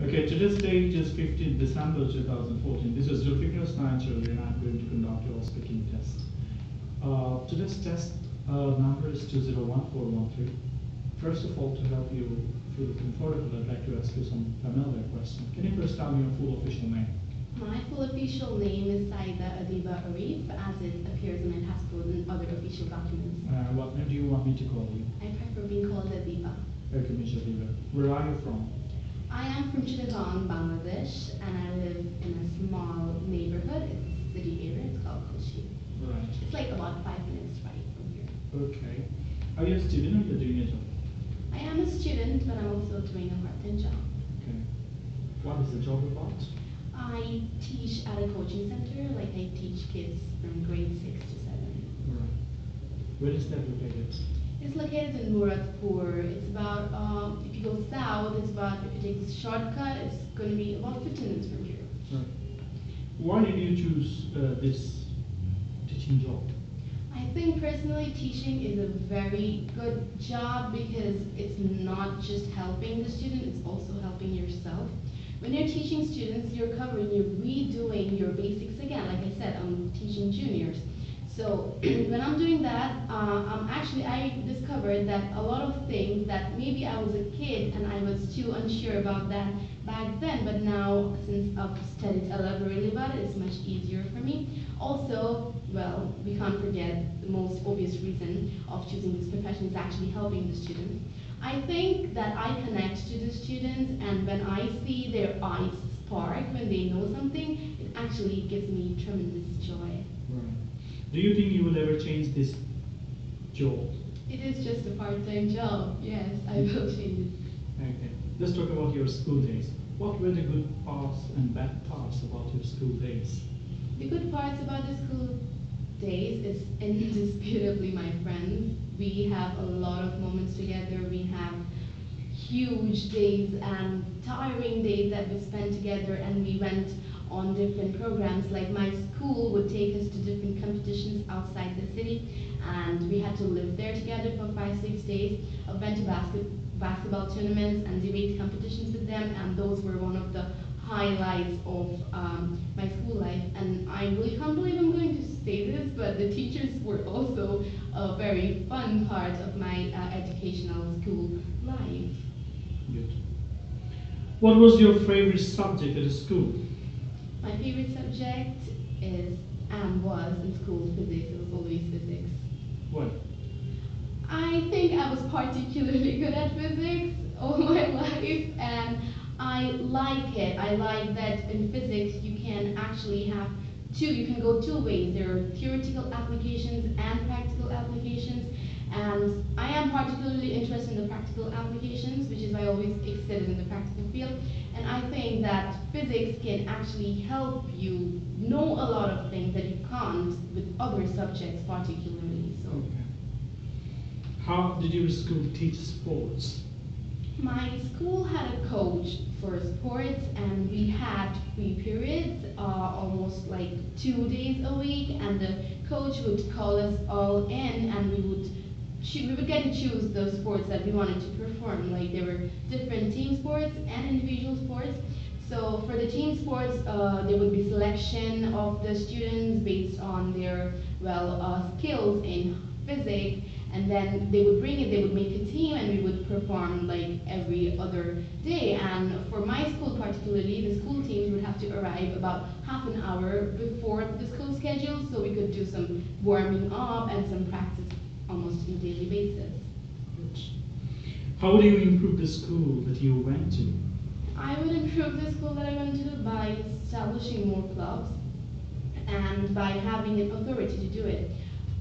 Okay, today's date is 15 December 2014. This is Zulfikar Snatcher and I'm going to conduct your speaking test. Uh, today's test uh, number is 201413. First of all, to help you feel comfortable, I'd like to ask you some familiar questions. Can you first tell me your full official name? My full official name is Saida Adiba Arif, as it appears in my passport and other official documents. Uh, what name do you want me to call you? I prefer being called Adiba. Okay, Ms. Adiba. Where are you from? I am from Chittagong, Bangladesh, and I live in a small neighborhood. It's a city area. It's called Koshi. Right. It's like about five minutes right from here. Okay. Are you a student or you're doing a job? I am a student, but I'm also doing a part-time job. Okay. What is the job about? I teach at a coaching center, like I teach kids from grade six to seven. Right. Where is that located? It's located in Muradpur. It's about, uh, if you go south, it's about, if you take the shortcut, it's going to be about 15 minutes from here. Right. Why did you choose uh, this teaching job? I think personally teaching is a very good job because it's not just helping the student, it's also helping yourself. When you're teaching students, you're covering, you're redoing your basics again. Like I said, I'm teaching juniors. So when I'm doing that, uh, I'm actually, I discovered that a lot of things that maybe I was a kid and I was too unsure about that back then, but now since I've studied elaborately about it, it's much easier for me. Also, well, we can't forget the most obvious reason of choosing this profession is actually helping the students. I think that I connect to the students and when I see their eyes spark when they know something, it actually gives me tremendous joy. Do you think you will ever change this job? It is just a part-time job, yes, I hmm. will change it. Okay. Let's talk about your school days. What were the good parts and bad parts about your school days? The good parts about the school days is indisputably my friends. We have a lot of moments together. We have huge days and tiring days that we spent together and we went on different programs. Like my school would take us to different competitions outside the city and we had to live there together for five, six days. I went to basket, basketball tournaments and debate competitions with them and those were one of the highlights of um, my school life. And I really can't believe I'm going to say this, but the teachers were also a very fun part of my uh, educational school life. Good. What was your favorite subject at school? My favorite subject is and was in school physics. It was always physics. What? I think I was particularly good at physics all my life, and I like it. I like that in physics you can actually have two, you can go two ways. There are theoretical applications and practical applications. And I am particularly interested in the practical applications, which is why I always excel in the practical field. And I think that physics can actually help you know a lot of things that you can't with other subjects particularly. So Okay. How did your school teach sports? my school had a coach for sports and we had free periods, uh, almost like two days a week, and the coach would call us all in and we would we would get to choose the sports that we wanted to perform. Like there were different team sports and individual sports. So for the team sports, uh, there would be selection of the students based on their well uh, skills in physics, and then they would bring it. They would make a team, and we would perform like every other day. And for my school particularly, the school teams would have to arrive about half an hour before the school schedule, so we could do some warming up and some practice almost on a daily basis. How do you improve the school that you went to? I would improve the school that I went to by establishing more clubs and by having an authority to do it.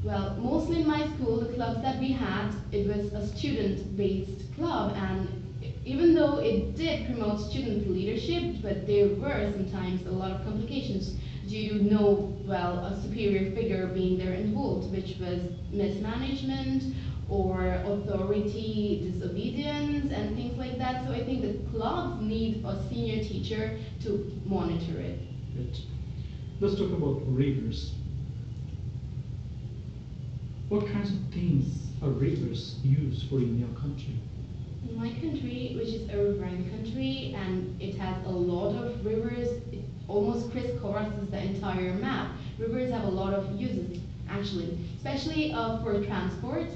Well, mostly in my school, the clubs that we had, it was a student-based club, and even though it did promote student leadership, but there were sometimes a lot of complications to no, well, a superior figure being there involved, which was mismanagement or authority disobedience and things like that. So I think the clubs need a senior teacher to monitor it. Good. Let's talk about rivers. What kinds of things are rivers used for in your country? In my country, which is a riverine country, and it has a lot of rivers, it almost crisscrosses the entire map. Rivers have a lot of uses, actually, especially uh, for transport.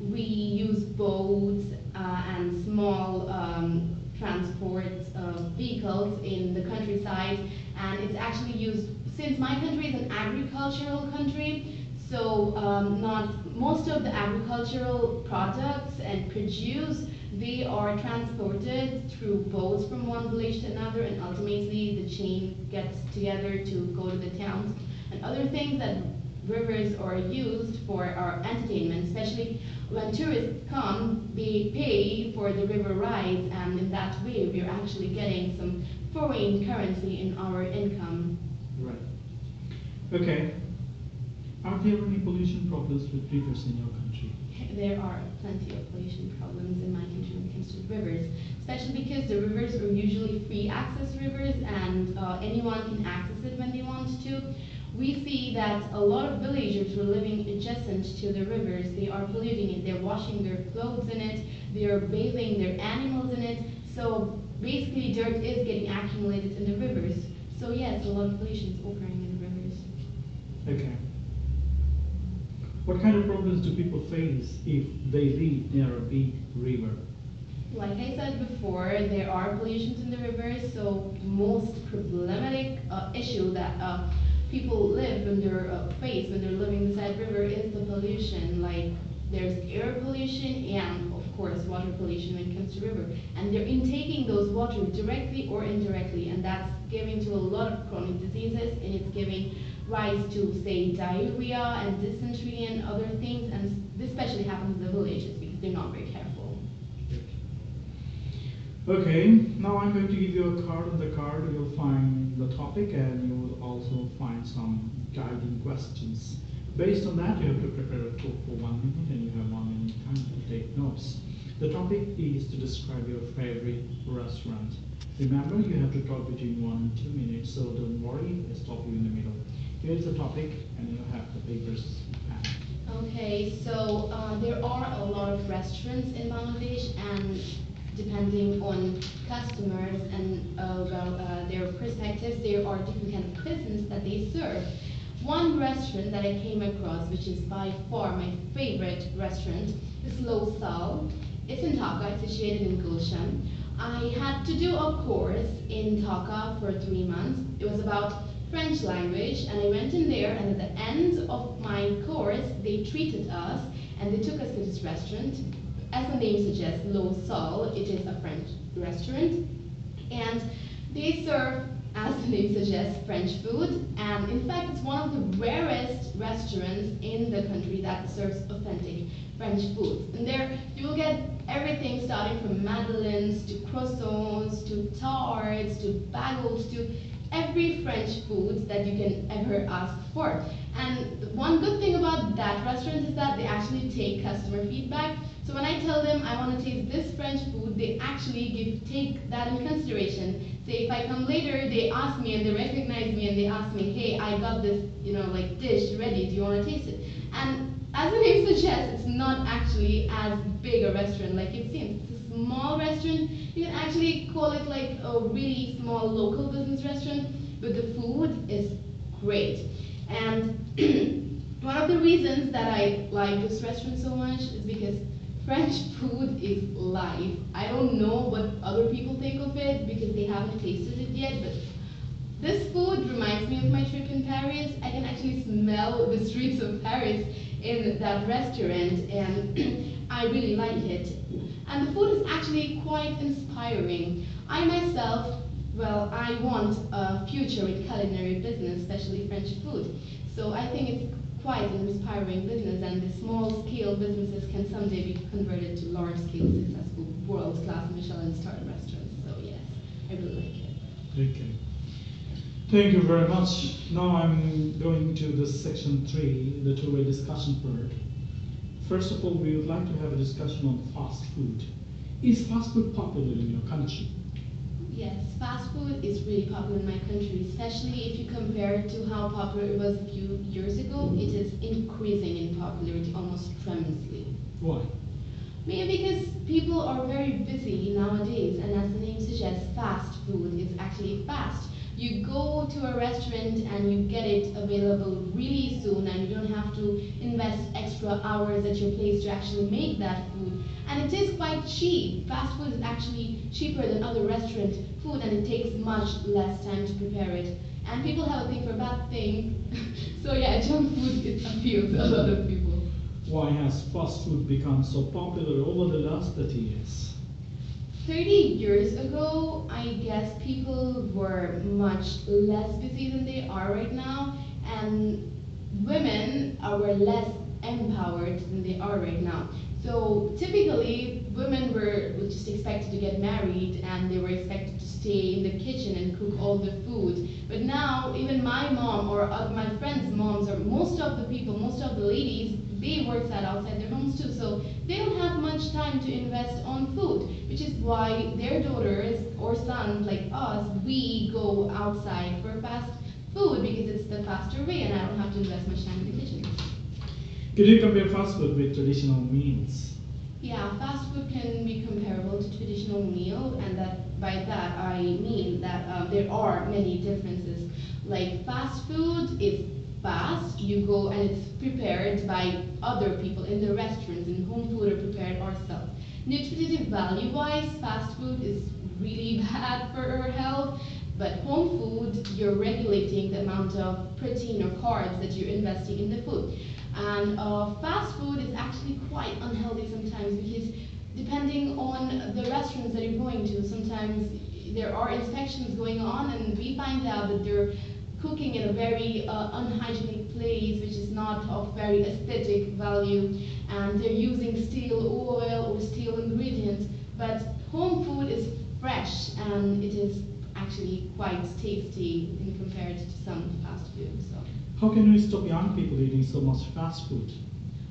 We use boats uh, and small um, transport uh, vehicles in the countryside, and it's actually used, since my country is an agricultural country, so um, not most of the agricultural products and produce they are transported through boats from one village to another, and ultimately the chain gets together to go to the towns. And other things that rivers are used for are entertainment, especially when tourists come, they pay for the river rides, and in that way we're actually getting some foreign currency in our income. Right. Okay. Are there any pollution problems with rivers in your country? There are plenty of pollution problems in my country when it comes to rivers, especially because the rivers are usually free access rivers and uh, anyone can access it when they want to. We see that a lot of villagers who are living adjacent to the rivers, they are polluting it. They're washing their clothes in it, they're bathing their animals in it. So basically dirt is getting accumulated in the rivers. So yes, a lot of pollution is occurring in the rivers. Okay. What kind of problems do people face if they live near a big river? Like I said before, there are pollutions in the rivers, so most problematic uh, issue that uh, people live when they're uh, face when they're living beside river is the pollution. Like there's air pollution and of course water pollution when it comes to river. And they're intaking those water directly or indirectly, and that's giving to a lot of chronic diseases, and it's giving rise to say diarrhea and dysentery and other things, and this especially happens in the villages because they're not very careful. Okay, now I'm going to give you a card. On the card, you'll find the topic and you will also find some guiding questions. Based on that, you have to prepare a talk for one minute and you have one minute time to take notes. The topic is to describe your favorite restaurant. Remember, you have to talk between one and two minutes, so don't worry, I stop you in the middle. Here's the topic, and you have the papers Okay, so uh, there are a lot of restaurants in Bangladesh, and depending on customers and uh, uh, their perspectives, there are different kinds of cuisines that they serve. One restaurant that I came across, which is by far my favorite restaurant, is Lo Sal. It's in Dhaka, it's situated in Gulshan. I had to do a course in Dhaka for three months. It was about French language, and I went in there, and at the end of my course, they treated us, and they took us to this restaurant. As the name suggests, Lo Sol, it is a French restaurant, and they serve, as the name suggests, French food, and in fact, it's one of the rarest restaurants in the country that serves authentic French food. And there, you will get everything starting from madeleines to croissants to tarts to bagels to every French food that you can ever ask for. And one good thing about that restaurant is that they actually take customer feedback. So when I tell them I want to taste this French food, they actually give take that in consideration. Say if I come later, they ask me and they recognize me and they ask me, hey, I got this, you know, like dish ready. Do you want to taste it? And as the name suggests, it's not actually as big a restaurant like it seems. It's small restaurant. You can actually call it like a really small local business restaurant, but the food is great. And one of the reasons that I like this restaurant so much is because French food is life. I don't know what other people think of it because they haven't tasted it yet, but this food reminds me of my trip in Paris. I can actually smell the streets of Paris in that restaurant and I really like it. And the food is actually quite inspiring. I myself, well, I want a future in culinary business, especially French food. So I think it's quite an inspiring business and the small scale businesses can someday be converted to large scale successful world class Michelin star restaurants. So yes, I really like it. Okay. Thank you very much. Now I'm going to the section three, the two-way discussion part. First of all, we would like to have a discussion on fast food. Is fast food popular in your country? Yes, fast food is really popular in my country, especially if you compare it to how popular it was a few years ago. It is increasing in popularity almost tremendously. Why? Maybe because people are very busy nowadays, and as the name suggests, fast food is actually fast. You go to a restaurant and you get it available really soon, and you don't have to invest extra hours at your place to actually make that food. And it is quite cheap. Fast food is actually cheaper than other restaurant food, and it takes much less time to prepare it. And people have a thing for bad things. so yeah, junk food it appeals a lot of people. Why has fast food become so popular over the last 30 years? 30 years ago, I guess people were much less busy than they are right now, and women were less empowered than they are right now. So typically, women were just expected to get married and they were expected to stay in the kitchen and cook all the food. But now, even my mom or uh, my friends' moms or most of the people, most of the ladies, they work that outside their homes too. So they don't have much time to invest on food, which is why their daughters or sons like us, we go outside for fast food because it's the faster way and I don't have to invest much time in the kitchen. Could you compare fast food with traditional meals? Yeah, fast food can be comparable to traditional meal, and that by that I mean that um, there are many differences. Like fast food is fast, you go and it's prepared by other people in the restaurants, and home food are prepared ourselves. Nutritive value-wise, fast food is really bad for our health, but home food, you're regulating the amount of protein or carbs that you're investing in the food. And uh, fast food is actually quite unhealthy sometimes because depending on the restaurants that you're going to, sometimes there are inspections going on and we find out that they're cooking in a very uh, unhygienic place which is not of very aesthetic value and they're using steel oil or steel ingredients but home food is fresh and it is actually quite tasty in compared to some fast food so How can we stop young people eating so much fast food?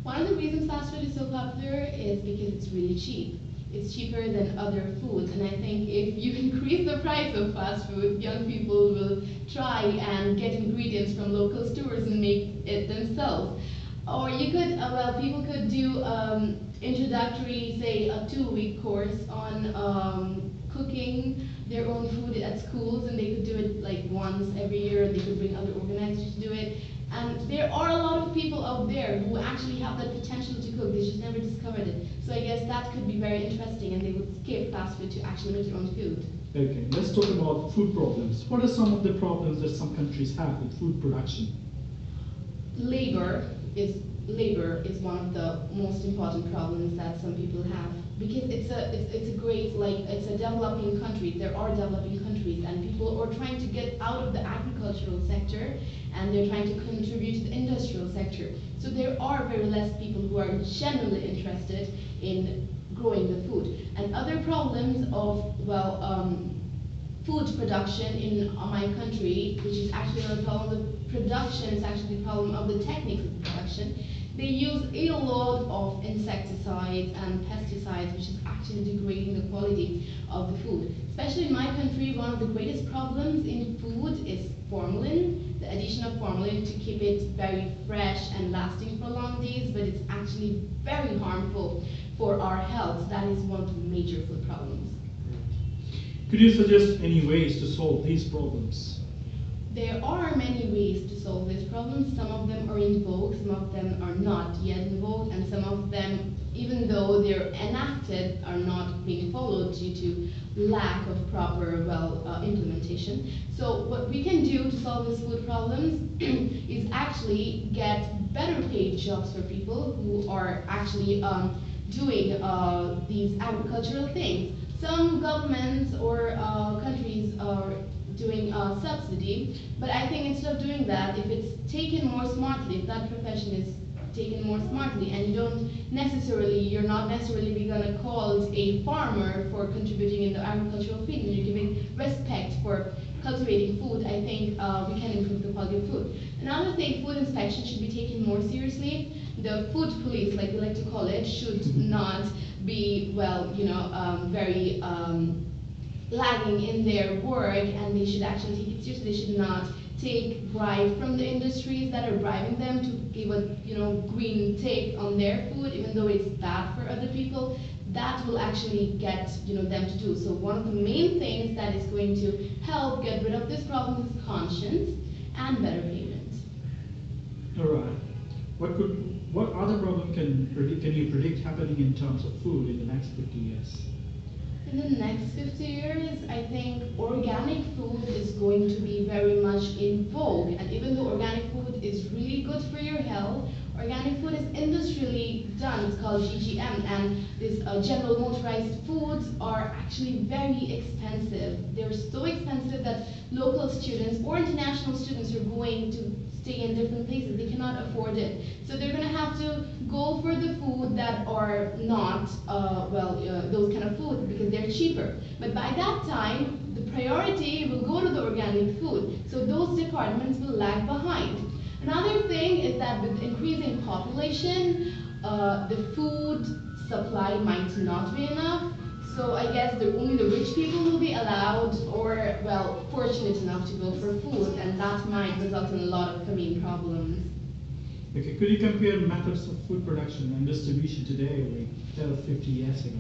One of the reasons fast food is so popular is because it's really cheap. It's cheaper than other foods, and I think if you increase the price of fast food, young people will try and get ingredients from local stores and make it themselves. Or you could, uh, well, people could do um, introductory, say, a two-week course on um, cooking their own food at schools, and they could do it like once every year. They could bring other organizers to do it. And there are a lot of people out there who actually have the potential to cook. They just never discovered it. So I guess that could be very interesting, and they would skip fast food to actually make their own food. Okay, let's talk about food problems. What are some of the problems that some countries have with food production? labor is labor is one of the most important problems that some people have. Because it's a it's, it's a great like it's a developing country. There are developing countries and people are trying to get out of the agricultural sector and they're trying to contribute to the industrial sector. So there are very less people who are generally interested in growing the food. And other problems of well um, food production in my country, which is actually a problem production, it's actually the problem of the techniques of production. They use a lot of insecticides and pesticides, which is actually degrading the quality of the food. Especially in my country, one of the greatest problems in food is formalin, the addition of formalin to keep it very fresh and lasting for long days, but it's actually very harmful for our health. That is one of the major food problems. Could you suggest any ways to solve these problems? There are many ways to solve these problems. Some of them are in vogue, some of them are not yet in vogue, and some of them, even though they're enacted, are not being followed due to lack of proper, well, uh, implementation. So what we can do to solve these food problems is actually get better paid jobs for people who are actually um, doing uh, these agricultural things. Some governments or uh, countries are doing uh, subsidy, but I think instead of doing that, if it's taken more smartly, if that profession is taken more smartly, and you don't necessarily, you're not necessarily be gonna call a farmer for contributing in the agricultural field, and you're giving respect for cultivating food, I think uh, we can improve the quality of food. Another thing, food inspection should be taken more seriously. The food police, like we like to call it, should not be, well, you know, um, very um, lagging in their work and they should actually take it seriously. They should not take bribe from the industries that are bribing them to give a you know green take on their food, even though it's bad for other people. That will actually get you know them to do. So one of the main things that is going to help get rid of this problem is conscience and better payment. All right. What could, what other problem can can you predict happening in terms of food in the next 50 years? In the next 50 years, I think organic food is going to be very much in vogue. And even though organic food is really good for your health, organic food is industrially done. It's called GGM. And these uh, general motorized foods are actually very expensive. They're so expensive that local students or international students are going to stay in different places. They cannot afford it. So they're going to have to go for the food that are not, uh, well, uh, those kind of food because they're cheaper. But by that time, the priority will go to the organic food. So those departments will lag behind. Another thing is that with increasing population, uh, the food supply might not be enough. So I guess the, only the rich people will be allowed or, well, fortunate enough to go for food, and that might result in a lot of coming problems. Okay, could you compare methods of food production and distribution today with 10 50 years ago?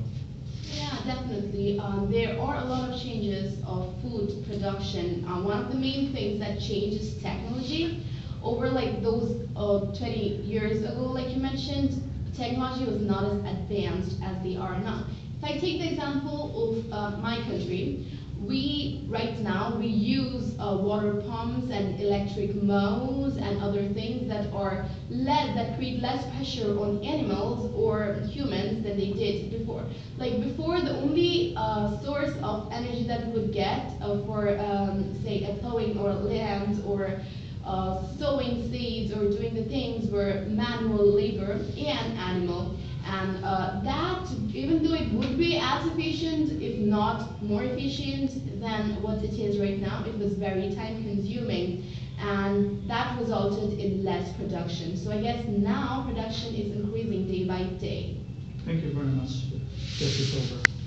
Yeah, definitely. Um, there are a lot of changes of food production. Uh, one of the main things that changes technology. Over like those uh, 20 years ago, like you mentioned, technology was not as advanced as they are now. If I take the example of uh, my country, we, right now, we use uh, water pumps and electric mows and other things that are less, that create less pressure on animals or humans than they did before. Like before, the only uh, source of energy that we would get uh, for, um, say, a plowing or land or uh, sowing seeds or doing the things were manual labor and animal. And uh, that, even though it would be as efficient, if not more efficient than what it is right now, it was very time consuming. And that resulted in less production. So I guess now production is increasing day by day. Thank you very much, Over.